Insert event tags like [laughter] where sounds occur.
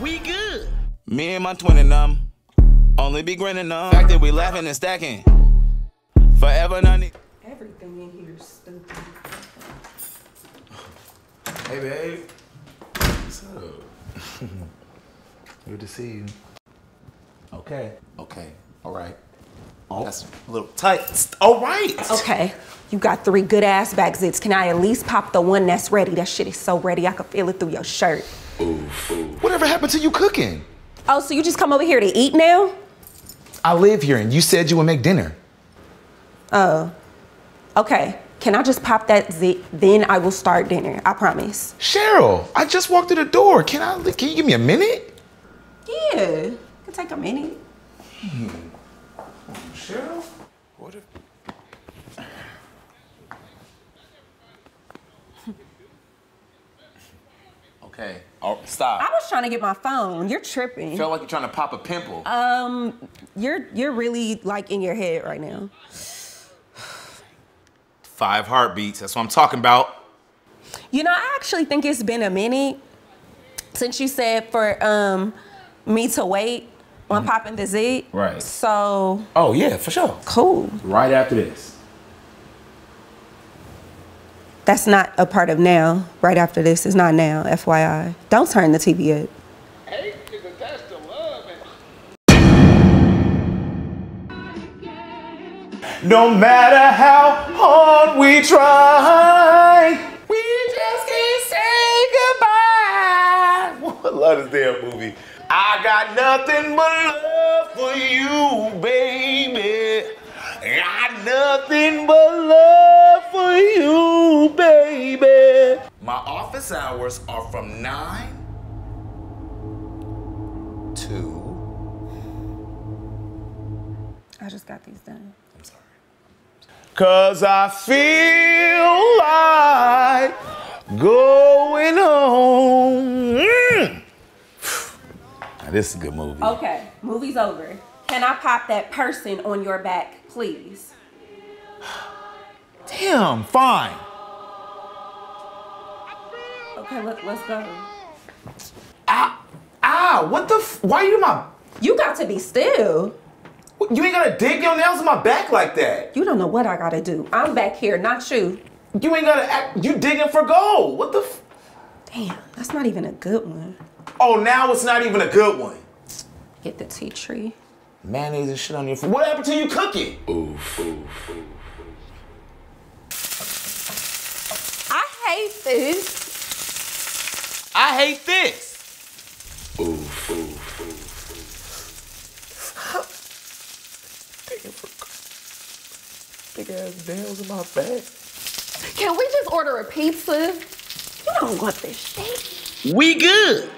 We good. Me and my twin and them only be grinning them. Fact that we laughing and stacking. Forever none. Everything in here is stupid. Hey, babe. What's up? Good to see you. Okay. Okay. All right. Oh, that's a little tight. All right. Okay, you got three good ass back zits. Can I at least pop the one that's ready? That shit is so ready, I can feel it through your shirt. Whatever happened to you cooking? Oh, so you just come over here to eat now? I live here, and you said you would make dinner. Oh. Okay, can I just pop that zit? Then I will start dinner. I promise. Sheryl, I just walked through the door. Can I? Can you give me a minute? Yeah, it can take a minute. Hmm. Sheryl. Okay. Oh, stop. I was trying to get my phone. You're tripping. Felt like you're trying to pop a pimple. Um, you're you're really like in your head right now. Five heartbeats. That's what I'm talking about. You know, I actually think it's been a minute since you said for um me to wait on popping the zit. Right. So Oh yeah, for sure. cool. Right after this. That's not a part of now. Right after this is not now. FYI. Don't turn the TV up. No matter how hard we try, we just can't say goodbye. [laughs] I love this damn movie. I got nothing but love for you, baby. Got nothing but love office hours are from 9 to. I just got these done. I'm sorry. Cause I feel like going home. Mm. Now, this is a good movie. Okay, movie's over. Can I pop that person on your back, please? Damn, fine. Okay, let, let's go. Ah, ah, what the? F- why you my? You got to be still. You ain't gotta dig your nails in my back like that. You don't know what I gotta do. I'm back here, not you. You ain't gotta act. You digging for gold. What the? F- Damn, that's not even a good one. oh, now it's not even a good one. Get the tea tree. Mayonnaise and shit on your food. What happened to you cooking? Oof, oof, oof. I hate this. I hate this. Digging for big ass nails in my back. Can we just order a pizza? You don't want this shit. We good.